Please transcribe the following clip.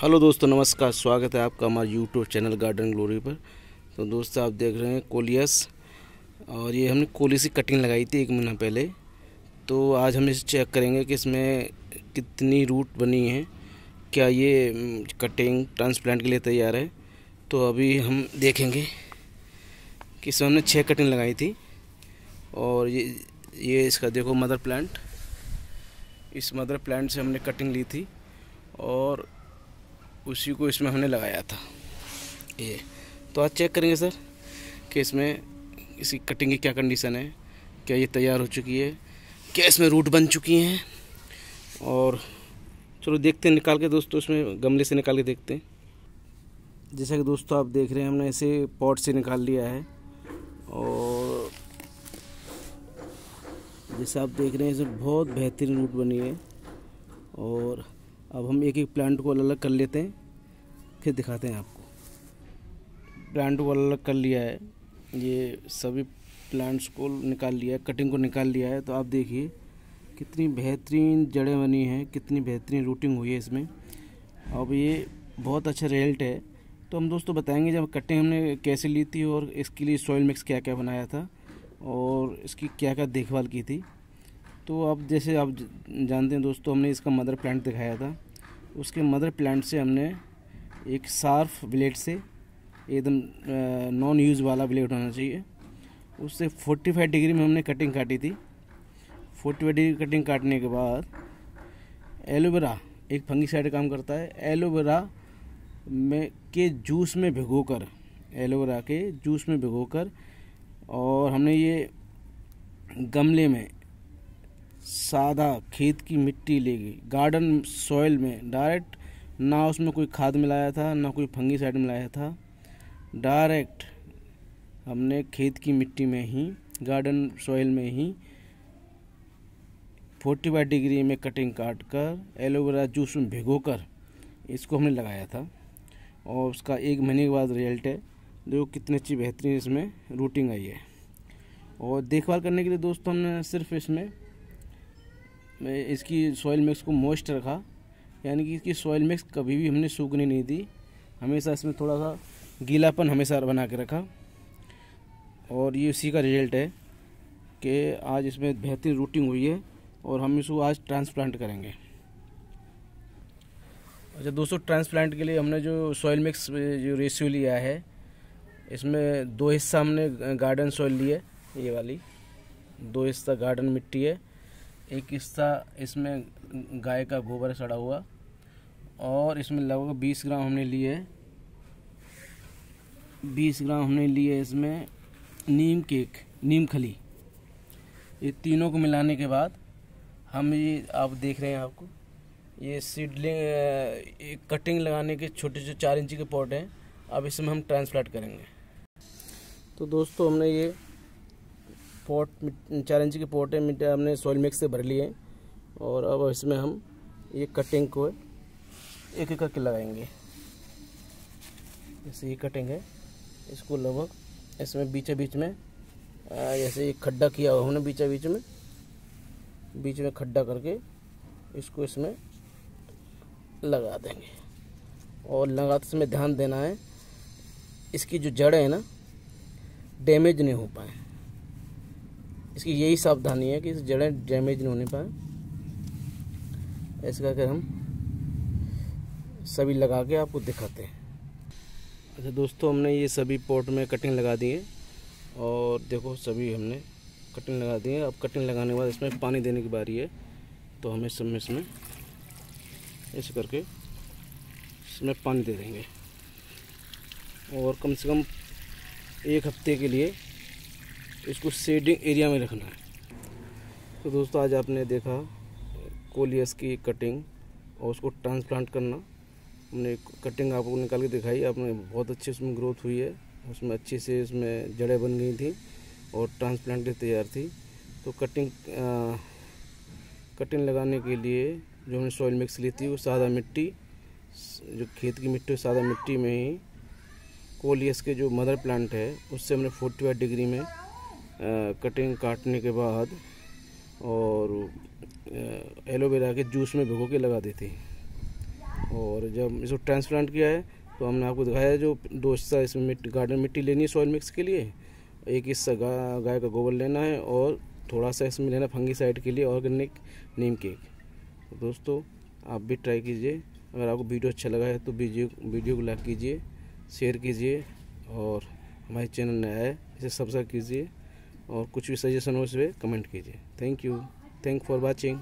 Hello दोस्तों, नमस्कार, स्वागत है आपका हमारे यूट्यूब चैनल गार्डन ग्लोरी पर। तो दोस्तों, आप देख रहे हैं कोलियस, और ये हमने कोली सी कटिंग लगाई थी एक महीना पहले। तो आज हम इसे चेक करेंगे कि इसमें कितनी रूट बनी है, क्या ये कटिंग ट्रांसप्लांट के लिए तैयार है। तो अभी हम देखेंगे कि इसमें हमने छः कटिंग लगाई थी, और ये ये इसका देखो मदर प्लांट इस मदर प्लांट से हमने कटिंग ली थी, और उसी को इसमें हमने लगाया था। ये। तो आज चेक करेंगे सर कि इसमें इसकी कटिंग की क्या कंडीशन है, क्या ये तैयार हो चुकी है, क्या इसमें रूट बन चुकी हैं। और चलो देखते हैं, निकाल के दोस्तों इसमें गमले से निकाल के देखते हैं। जैसा कि दोस्तों आप देख रहे हैं, हमने इसे पॉट से निकाल लिया है। और जैसे आप देख रहे हैं इसमें बहुत बेहतरीन रूट बनी है। और अब हम एक एक प्लांट को अलग अलग कर लेते हैं। फिर दिखाते हैं आपको। प्लांट को अलग अलग कर लिया है। ये सभी प्लांट्स को निकाल लिया है कटिंग को निकाल लिया है। तो आप देखिए, कितनी बेहतरीन जड़ें बनी हैं, कितनी बेहतरीन रूटिंग हुई है इसमें। अब ये बहुत अच्छा रिज़ल्ट है। तो हम दोस्तों बताएँगे जब कटिंग हमने कैसे ली थी और इसके लिए सॉइल मिक्स क्या क्या बनाया था और इसकी क्या क्या देखभाल की थी। तो अब जैसे आप जानते हैं दोस्तों, हमने इसका मदर प्लांट दिखाया था। उसके मदर प्लांट से हमने एक सार्फ ब्लेड से एकदम नॉन यूज़ वाला ब्लेड होना चाहिए। उससे 45 डिग्री में हमने कटिंग काटी थी। 45 डिग्री कटिंग काटने के बाद एलोवेरा एक फंगी साइड काम करता है। एलोवेरा में के जूस में भिगोकर एलोवेरा के जूस में भिगोकर और हमने ये गमले में सादा खेत की मिट्टी ले गई। गार्डन सॉइल में डायरेक्ट ना उसमें कोई खाद मिलाया था, ना कोई फंगी साइड मिलाया था। डायरेक्ट हमने खेत की मिट्टी में ही, गार्डन सॉइल में ही फोर्टी फाइव डिग्री में कटिंग काट कर एलोवेरा जूस में भिगो कर इसको हमने लगाया था। और उसका एक महीने के बाद रिज़ल्ट है। देखो कितनी अच्छी बेहतरीन इसमें रूटिंग आई है। और देखभाल करने के लिए दोस्तों हमने सिर्फ़ इसमें इसकी सॉइल मिक्स को मॉइस्ट रखा। यानी कि इसकी सॉइल मिक्स कभी भी हमने सूखने नहीं दी। हमेशा इसमें थोड़ा सा गीलापन हमेशा बना के रखा। और ये उसी का रिज़ल्ट है कि आज इसमें बेहतरीन रूटिंग हुई है और हम इसको आज ट्रांसप्लांट करेंगे। अच्छा दोस्तों ट्रांसप्लांट के लिए हमने जो सॉइल मिक्स जो रेशियो लिया है, इसमें दो हिस्सा हमने गार्डन सॉइल लिए ये वाली। दो हिस्सा गार्डन मिट्टी है। एक हिस्सा इसमें गाय का गोबर सड़ा हुआ और इसमें लगभग 20 ग्राम हमने लिए। 20 ग्राम हमने लिए इसमें नीम केक, नीम खली। ये तीनों को मिलाने के बाद हम ये आप देख रहे हैं आपको। ये सीडलिंग कटिंग लगाने के छोटे छोटे चार इंची के पॉट हैं। अब इसमें हम ट्रांसप्लांट करेंगे। तो दोस्तों हमने ये पॉट चार इंच की पॉट मिट्टी हमने सॉइल मिक्स से भर लिए और अब इसमें हम ये कटिंग को एक एक करके लगाएँगे। जैसे ये कटिंग है, इसको लगभग इसमें बीच बीच में जैसे ये खड्डा किया हुआ हमने बीच बीच में बीच में खड्डा करके इसको इसमें लगा देंगे। और लगाते समय ध्यान देना है, इसकी जो जड़ें हैं ना डैमेज नहीं हो पाए। इसकी यही सावधानी है कि इस जड़ें डैमेज नहीं होने पाए। ऐसे करके हम सभी लगा के आपको दिखाते हैं। अच्छा दोस्तों, हमने ये सभी पॉट में कटिंग लगा दी है और देखो सभी हमने कटिंग लगा दी है। अब कटिंग लगाने के बाद इसमें पानी देने की बारी है तो हमें सब में इसमें ऐसे करके इसमें पानी दे देंगे। और कम से कम एक हफ़्ते के लिए इसको शेडिंग एरिया में रखना है। तो दोस्तों आज आपने देखा कोलियस की कटिंग और उसको ट्रांसप्लांट करना। हमने कटिंग आपको निकाल के दिखाई आपने बहुत अच्छी उसमें ग्रोथ हुई है। उसमें अच्छी से उसमें जड़ें बन गई थी और ट्रांसप्लांट तैयार थी। तो कटिंग आ, कटिंग लगाने के लिए जो हमने सॉइल मिक्स ली थी वो सादा मिट्टी जो खेत की मिट्टी सादा मिट्टी में ही कोलियस के जो मदर प्लांट है उससे हमने फोर्टी डिग्री में कटिंग काटने के बाद और एलोवेरा के जूस में भिगो के लगा देती और जब इसको ट्रांसप्लांट किया है तो हमने आपको दिखाया है जो दो हिस्सा इसमें मिट्टी गार्डन मिट्टी लेनी है सॉइल मिक्स के लिए। एक हिस्सा गा, गाय का गोबर लेना है और थोड़ा सा इसमें लेना फंगी साइड के लिए ऑर्गेनिक नीम केक दोस्तों आप भी ट्राई कीजिए। अगर आपको वीडियो अच्छा लगा है तो वीडियो वीडियो को लाइक कीजिए शेयर कीजिए और हमारे चैनल नया है इसे सब्सक्राइब कीजिए। और कुछ भी सजेशन हो उस पर कमेंट कीजिए। Thank you thank for watching